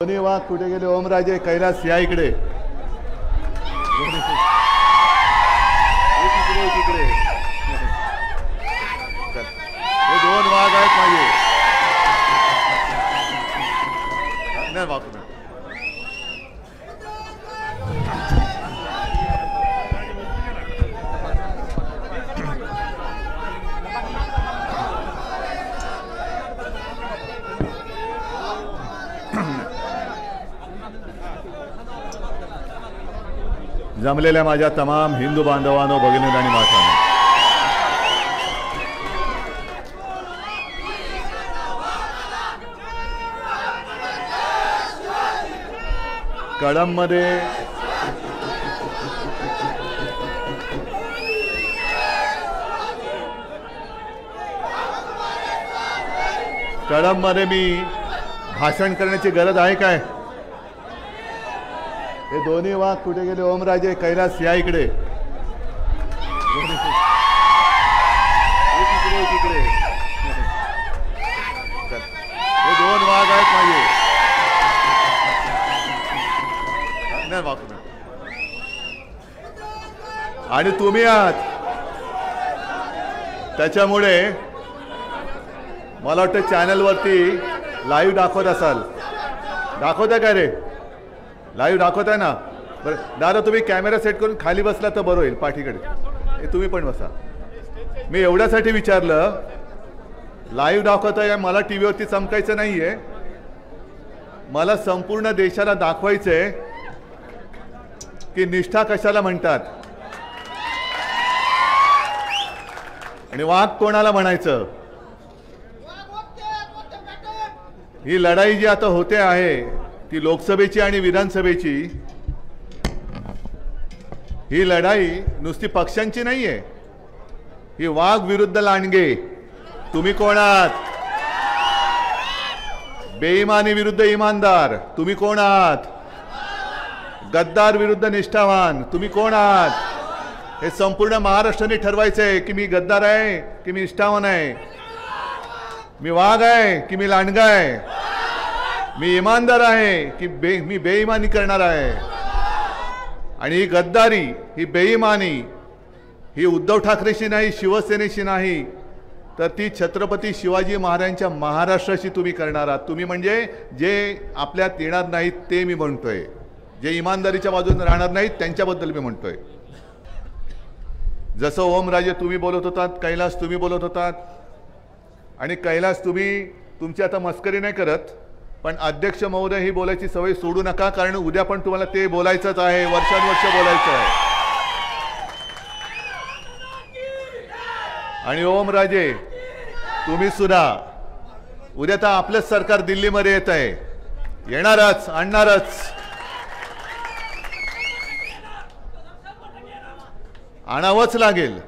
दोन्ही वाघ कुठे गेले? ओमराजे कैलास या इकडे. एक हे दोन वाघ आहेत माझे नाही वाघ नाही. जमलेल्या माझ्या तमाम हिंदू बांधवांनो भगिनी आणि मातांनो. कडममध्ये कडममध्ये मी भाषण करण्याची गरज आहे काय? हे दोन्ही वाघ कुठे गेले? ओमराजे कैलास या इकडे. इकडे हे दोन वाघ आहेत माझे नाही वाघ आणि तुम्ही आहात. त्याच्यामुळे मला वाटतं चॅनलवरती लाईव्ह दाखवत असाल. दाखवता का रे? लाईव्ह दाखवताय ना? बरं दादा तुम्ही कॅमेरा सेट करून खाली बसला तर बरं होईल पाठीकडे. हे तुम्ही पण बसा. मी एवढ्यासाठी विचारलं लाईव्ह दाखवताय मला टी व्हीवरती चमकायचं नाही आहे मला संपूर्ण देशाला दाखवायचं आहे की निष्ठा कशाला म्हणतात. आणि वाघ कोणाला म्हणायचं? ही लढाई जी आता होते आहे ती लोकसभेची आणि विधानसभेची ही लढाई नुसती पक्षांची नाही आहे ही वाघ विरुद्ध लांडगे. तुम्ही कोण आहात? बेईमानी विरुद्ध इमानदार. तुम्ही कोण आहात? गद्दार विरुद्ध निष्ठावान. तुम्ही कोण आहात? हे संपूर्ण महाराष्ट्राने ठरवायचं आहे की मी गद्दार आहे की मी निष्ठावान आहे. मी वाघ आहे की मी लांडगा आहे. मी इमानदार आहे की बे मी बेईमानी करणार आहे. आणि ही गद्दारी ही बेईमानी ही उद्धव ठाकरेशी नाही शिवसेनेशी नाही तर ती छत्रपती शिवाजी महाराजांच्या महाराष्ट्राशी तुम्ही करणार आहात. तुम्ही म्हणजे जे आपल्यात येणार नाहीत ते मी म्हणतोय. जे इमानदारीच्या बाजूने राहणार नाहीत त्यांच्याबद्दल मी म्हणतोय. जसं ओमराजे तुम्ही बोलत होतात कैलास तुम्ही बोलत होतात आणि कैलास तुम्ही तुमची आता मस्करी नाही करत पण अध्यक्ष महोदय ही बोलायची सवय सोडू नका कारण उद्या पण तुम्हाला ते बोलायचंच आहे वर्षानुवर्ष बोलायचं आहे. आणि ओम राजे तुम्ही सुद्धा. उद्या तर आपलंच सरकार दिल्लीमध्ये येत आहे. येणारच आणणारच. आणावंच लागेल.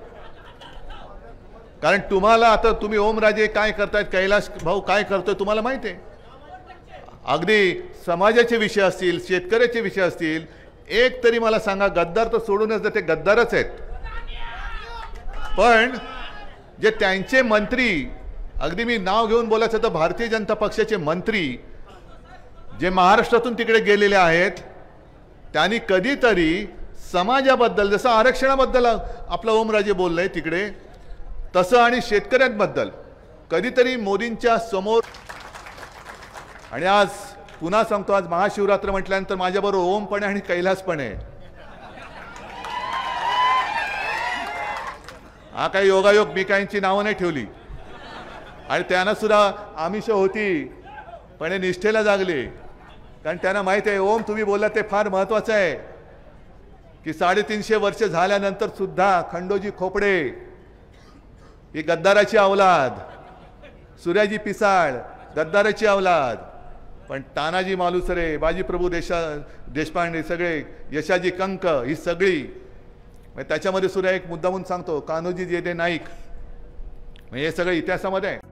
कारण तुम्हाला आता तुम्ही ओमराजे काय करतायत कैलाश भाऊ काय करतोय तुम्हाला माहिती आहे? अगदी समाजाचे विषय असतील शेतकऱ्याचे विषय असतील एक तरी मला सांगा गद्दार तर सोडूनच ते गद्दारच आहेत. पण जे त्यांचे मंत्री अगदी मी नाव घेऊन बोलायचं तर भारतीय जनता पक्षाचे मंत्री जे महाराष्ट्रातून तिकडे गेलेले आहेत त्यांनी कधीतरी समाजाबद्दल जसं आरक्षणाबद्दल आपला ओमराजे बोललंय तिकडे तसं आणि शेतकऱ्यांबद्दल कधीतरी मोदींच्या समोर आणि आज पुन्हा सांगतो आज महाशिवरात्र म्हटल्यानंतर माझ्याबरोबर ओम पण आहे आणि कैलास पण आहे हा काही योगायोग मी काहींची नावं नाही ठेवली. आणि त्यांना सुद्धा आमिष होती पण हे निष्ठेला जागले. कारण त्यांना माहिती आहे ओम तुम्ही बोललात ते फार महत्वाचं आहे. की साडेतीनशे वर्ष झाल्यानंतर सुद्धा खंडोजी खोपडे ही गद्दाराची अवलाद सूर्याजी पिसाळ गद्दाराची अवलाद पण तानाजी मालुसरे बाजीप्रभू देशा देशपांडे सगळे यशाजी कंक ही सगळी. त्याच्यामध्ये सुद्धा एक मुद्दा म्हणून सांगतो कान्होजी जे नाईक. म्हणजे हे सगळं इतिहासामध्ये आहे.